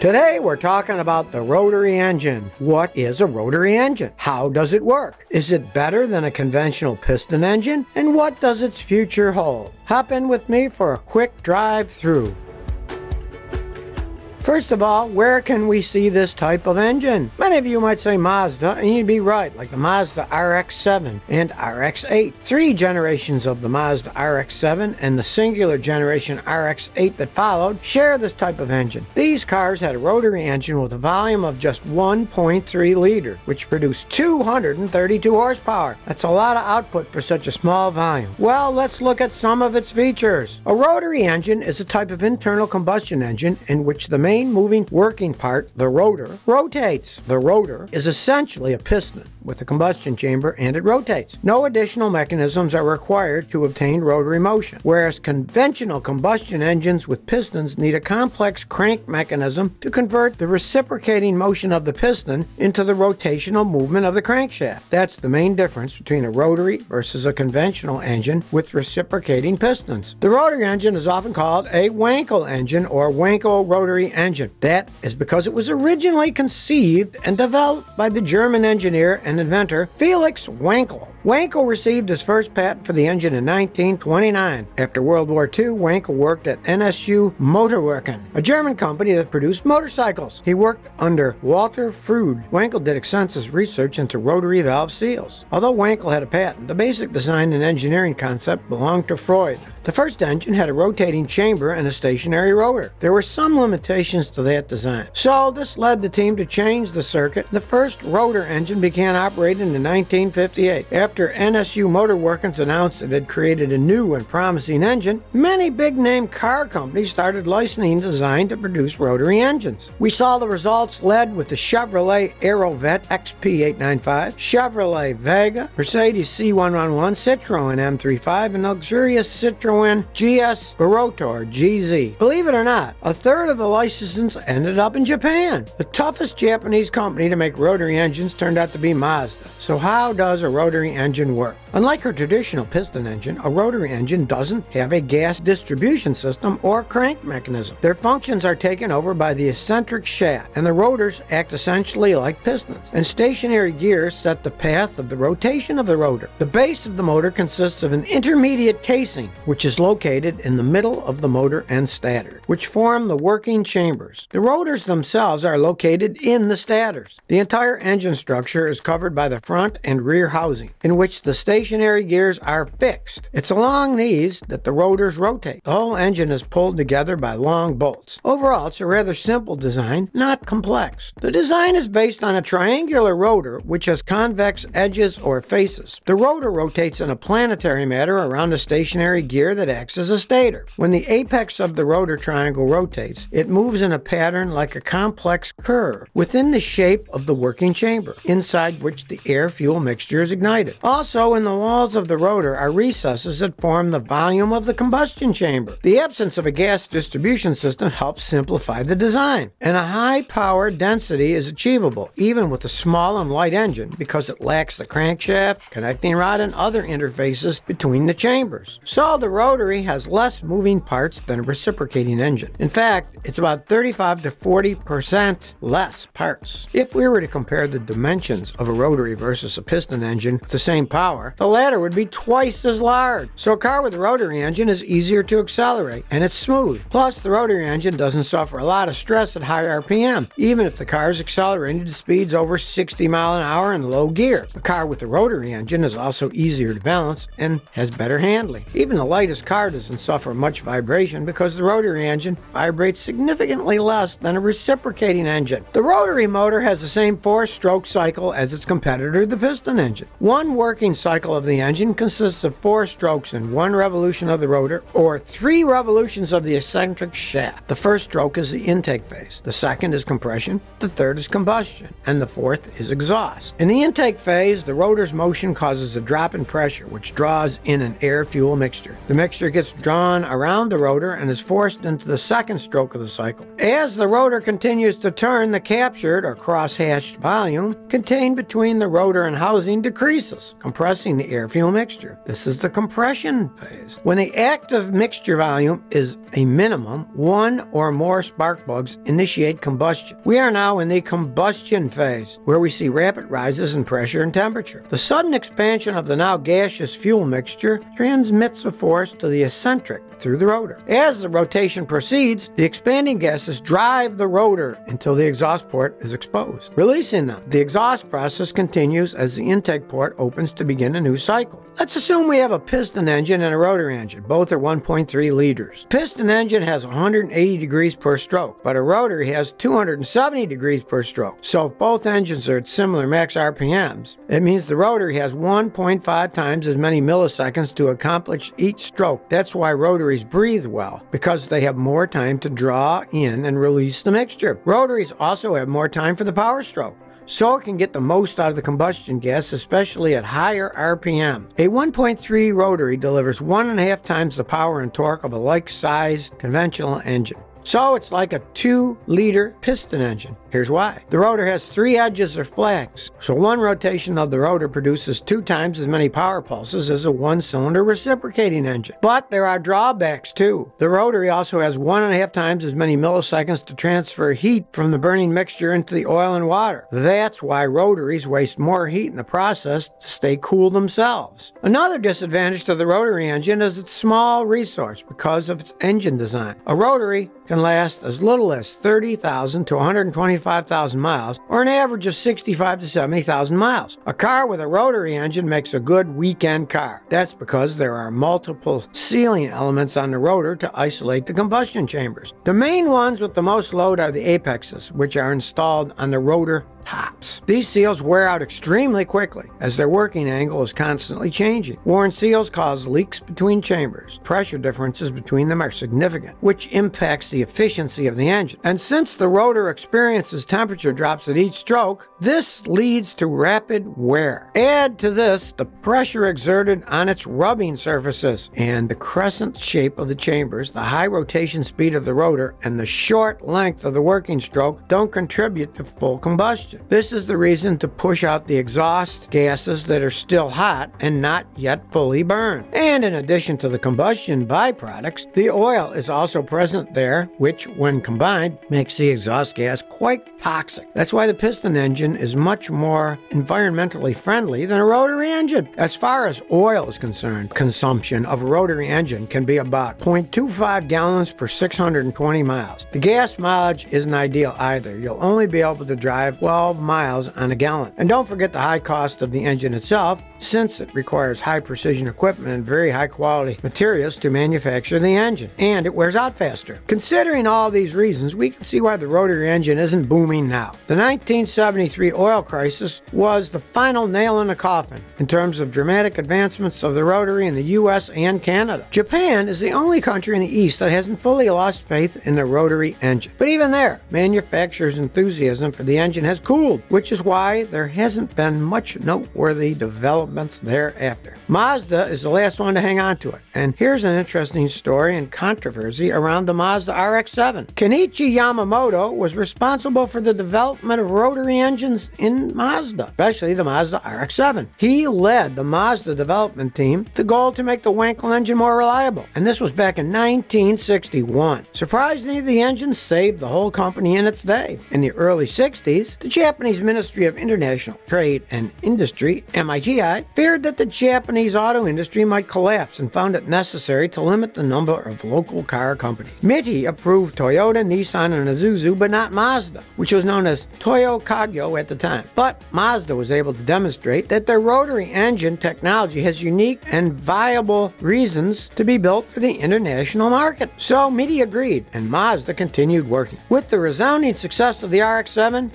Today we're talking about the rotary engine. What is a rotary engine? How does it work? Is it better than a conventional piston engine? And what does its future hold? Hop in with me for a quick drive through. First of all, where can we see this type of engine? Many of you might say Mazda, and you'd be right, like the Mazda RX-7 and RX-8. Three generations of the Mazda RX-7 and the singular generation RX-8 that followed share this type of engine. These cars had a rotary engine with a volume of just 1.3 liter, which produced 232 horsepower. That's a lot of output for such a small volume. Well, let's look at some of its features. A rotary engine is a type of internal combustion engine in which the main main moving working part, the rotor, rotates. The rotor is essentially a piston with a combustion chamber and it rotates. No additional mechanisms are required to obtain rotary motion, whereas conventional combustion engines with pistons need a complex crank mechanism to convert the reciprocating motion of the piston into the rotational movement of the crankshaft. That's the main difference between a rotary versus a conventional engine with reciprocating pistons. The rotary engine is often called a Wankel engine or Wankel rotary engine engine. That is because it was originally conceived and developed by the German engineer and inventor Felix Wankel. Wankel received his first patent for the engine in 1929. After World War II, Wankel worked at NSU Motorwerken, a German company that produced motorcycles. He worked under Walter Froede. Wankel did extensive research into rotary valve seals. Although Wankel had a patent, the basic design and engineering concept belonged to Froede. The first engine had a rotating chamber and a stationary rotor. There were some limitations to that design. So this led the team to change the circuit. The first rotor engine began operating in 1958. After NSU Motorwerkens announced it had created a new and promising engine, many big-name car companies started licensing design to produce rotary engines. We saw the results led with the Chevrolet Aerovette XP895, Chevrolet Vega, Mercedes C111, Citroen M35, and luxurious Citroen Citroen GS Birotor GZ. Believe it or not, a third of the licenses ended up in Japan. The toughest Japanese company to make rotary engines turned out to be Mazda. So how does a rotary engine work? Unlike a traditional piston engine, a rotary engine doesn't have a gas distribution system or crank mechanism. Their functions are taken over by the eccentric shaft, and the rotors act essentially like pistons. And stationary gears set the path of the rotation of the rotor. The base of the motor consists of an intermediate casing, which is located in the middle of the motor and stator, which form the working chambers. The rotors themselves are located in the stators. The entire engine structure is covered by the front and rear housing, in which the stationary gears are fixed. It's along these that the rotors rotate. The whole engine is pulled together by long bolts. Overall, it's a rather simple design, not complex. The design is based on a triangular rotor which has convex edges or faces. The rotor rotates in a planetary manner around a stationary gear that acts as a stator. When the apex of the rotor triangle rotates, it moves in a pattern like a complex curve within the shape of the working chamber, inside which the air-fuel mixture is ignited. Also, in the walls of the rotor are recesses that form the volume of the combustion chamber. The absence of a gas distribution system helps simplify the design. And a high power density is achievable even with a small and light engine because it lacks the crankshaft, connecting rod, and other interfaces between the chambers. So the rotary has less moving parts than a reciprocating engine. In fact, it's about 35 to 40% less parts. If we were to compare the dimensions of a rotary versus a piston engine with the same power, the latter would be twice as large. So a car with a rotary engine is easier to accelerate and it's smooth. Plus, the rotary engine doesn't suffer a lot of stress at high RPM, even if the car is accelerating to speeds over 60 mile an hour in low gear. A car with a rotary engine is also easier to balance and has better handling. Even the lightest car doesn't suffer much vibration because the rotary engine vibrates significantly less than a reciprocating engine. The rotary motor has the same four-stroke cycle as its competitor, the piston engine. One working cycle of the engine consists of four strokes and one revolution of the rotor, or three revolutions of the eccentric shaft. The first stroke is the intake phase, the second is compression, the third is combustion, and the fourth is exhaust. In the intake phase, the rotor's motion causes a drop in pressure, which draws in an air-fuel mixture. The mixture gets drawn around the rotor and is forced into the second stroke of the cycle. As the rotor continues to turn, the captured or cross-hatched volume contained between the rotor and housing decreases, compressing the air-fuel mixture. This is the compression phase. When the active mixture volume is a minimum, one or more spark plugs initiate combustion. We are now in the combustion phase, where we see rapid rises in pressure and temperature. The sudden expansion of the now gaseous fuel mixture transmits a force to the eccentric through the rotor. As the rotation proceeds, the expanding gases drive the rotor until the exhaust port is exposed, releasing them. The exhaust process continues as the intake port opens to begin a new cycle. Let's assume we have a piston engine and a rotor engine. Both are 1.3 liters. Piston engine has 180 degrees per stroke, but a rotor has 270 degrees per stroke. So if both engines are at similar max RPMs, it means the rotor has 1.5 times as many milliseconds to accomplish each stroke. That's why rotaries breathe well, because they have more time to draw in and release the mixture. Rotaries also have more time for the power stroke so it can get the most out of the combustion gas, especially at higher RPM. A 1.3 rotary delivers one and a half times the power and torque of a like-sized conventional engine. So it's like a 2 liter piston engine. Here's why. The rotor has three edges or flags, so one rotation of the rotor produces two times as many power pulses as a one cylinder reciprocating engine. But there are drawbacks too. The rotary also has one and a half times as many milliseconds to transfer heat from the burning mixture into the oil and water. That's why rotaries waste more heat in the process to stay cool themselves. Another disadvantage to the rotary engine is its small resource because of its engine design. A rotary can last as little as 30,000 to 125,000 miles, or an average of 65 to 70,000 miles. A car with a rotary engine makes a good weekend car. That's because there are multiple sealing elements on the rotor to isolate the combustion chambers. The main ones with the most load are the apexes, which are installed on the rotor tops. These seals wear out extremely quickly as their working angle is constantly changing. Worn seals cause leaks between chambers. Pressure differences between them are significant, which impacts the efficiency of the engine. And since the rotor experiences temperature drops at each stroke, this leads to rapid wear. Add to this the pressure exerted on its rubbing surfaces and the crescent shape of the chambers, the high rotation speed of the rotor, and the short length of the working stroke don't contribute to full combustion. This is the reason to push out the exhaust gases that are still hot and not yet fully burned. And in addition to the combustion byproducts, the oil is also present there, which, when combined, makes the exhaust gas quite toxic. That's why the piston engine is much more environmentally friendly than a rotary engine. As far as oil is concerned, consumption of a rotary engine can be about 0.25 gallons per 620 miles. The gas mileage isn't ideal either. You'll only be able to drive, well, 12 miles on a gallon. And don't forget the high cost of the engine itself, since it requires high precision equipment and very high quality materials to manufacture the engine, and it wears out faster. Considering all these reasons, we can see why the rotary engine isn't booming now. The 1973 oil crisis was the final nail in the coffin in terms of dramatic advancements of the rotary in the US and Canada. Japan is the only country in the East that hasn't fully lost faith in the rotary engine. But even there, manufacturers' enthusiasm for the engine has cooled, which is why there hasn't been much noteworthy developments thereafter. Mazda is the last one to hang on to it, and here's an interesting story and controversy around the Mazda RX-7. Kenichi Yamamoto was responsible for the development of rotary engines in Mazda, especially the Mazda RX-7. He led the Mazda development team the goal to make the Wankel engine more reliable, and this was back in 1961. Surprisingly, the engine saved the whole company in its day. In the early 60s, the Japanese Ministry of International Trade and Industry, MITI, feared that the Japanese auto industry might collapse and found it necessary to limit the number of local car companies. MITI approved Toyota, Nissan, and Isuzu, but not Mazda, which was known as Toyo Kogyo at the time. But Mazda was able to demonstrate that their rotary engine technology has unique and viable reasons to be built for the international market. So MITI agreed, and Mazda continued working. With the resounding success of the RX 7,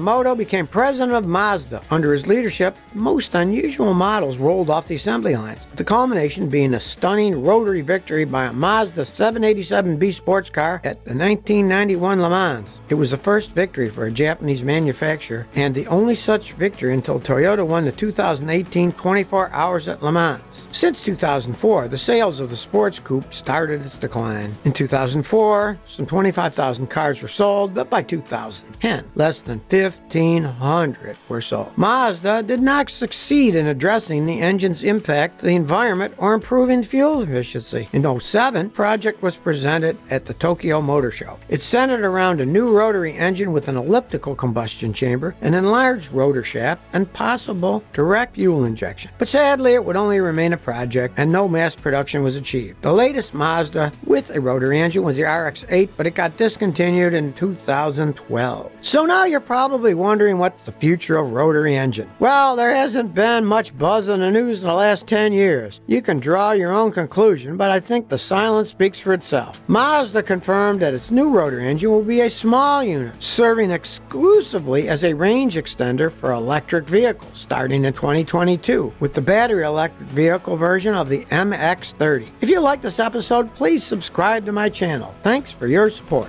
Yamamoto became president of Mazda. Under his leadership, most unusual models rolled off the assembly lines, the culmination being a stunning rotary victory by a Mazda 787B sports car at the 1991 Le Mans. It was the first victory for a Japanese manufacturer and the only such victory until Toyota won the 2018 24 Hours at Le Mans. Since 2004, the sales of the sports coupe started its decline. In 2004, some 25,000 cars were sold, but by 2010, less than 1,500 were sold. Mazda did not succeed in addressing the engine's impact to the environment or improving fuel efficiency. In 07, project was presented at the Tokyo Motor Show. It centered around a new rotary engine with an elliptical combustion chamber, an enlarged rotor shaft, and possible direct fuel injection. But sadly, it would only remain a project and no mass production was achieved. The latest Mazda with a rotary engine was the RX 8, but it got discontinued in 2012. So now you're probably wondering what's the future of rotary engine. Well, there hasn't been much buzz in the news in the last 10 years. You can draw your own conclusion, but I think the silence speaks for itself. Mazda confirmed that its new rotary engine will be a small unit, serving exclusively as a range extender for electric vehicles starting in 2022 with the battery electric vehicle version of the MX30. If you like this episode, please subscribe to my channel. Thanks for your support.